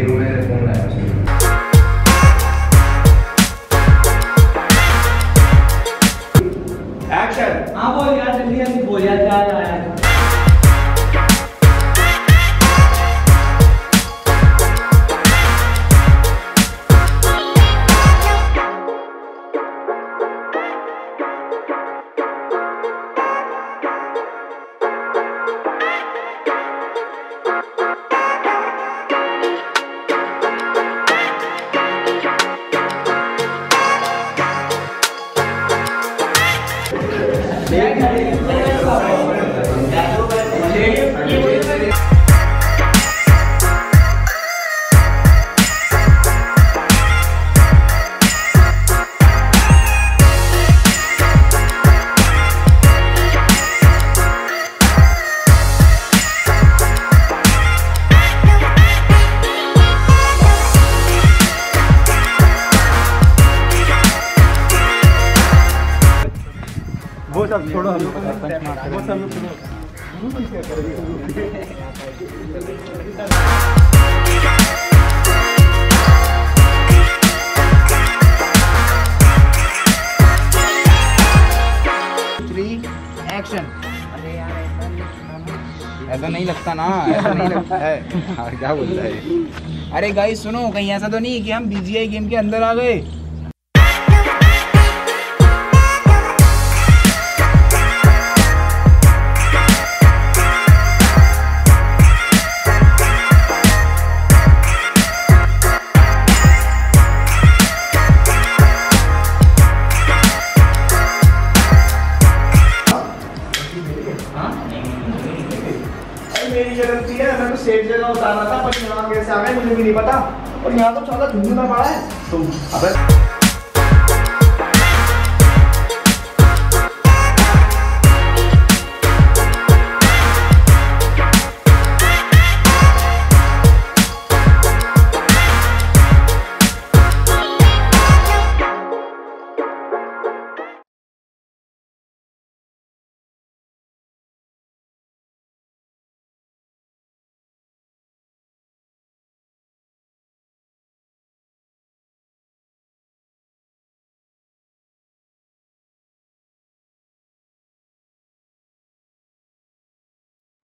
ठीक में फ़ोन आया उसमें एक्शन हाँ बोल, यार, जल्दी जल्दी बोल, यार क्या आया। है वो सब छोड़ो वो सब थ्री एक्शन ऐसा नहीं लगता ना, ऐसा नहीं लगता है। हाँ क्या बोलता है? अरे गाइस सुनो, कहीं ऐसा तो नहीं कि हम बीजीआई गेम के अंदर आ गए। मेरी गलती है, मैं तो सेफ़ जगह उतारा था, पर यहाँ कैसे आ गए, मुझे भी नहीं पता। और यहाँ तो चौदह झुंझुना पड़ा है। तुम अबे